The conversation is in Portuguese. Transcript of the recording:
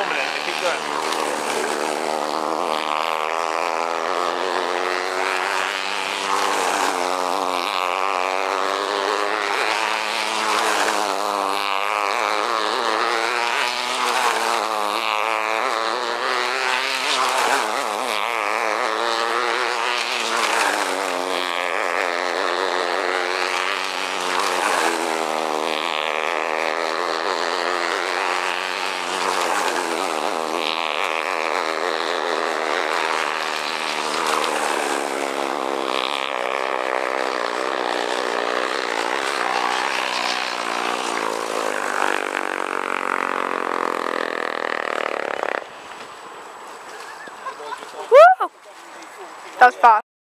show, moleque. Né? Aqui, ó. Fast.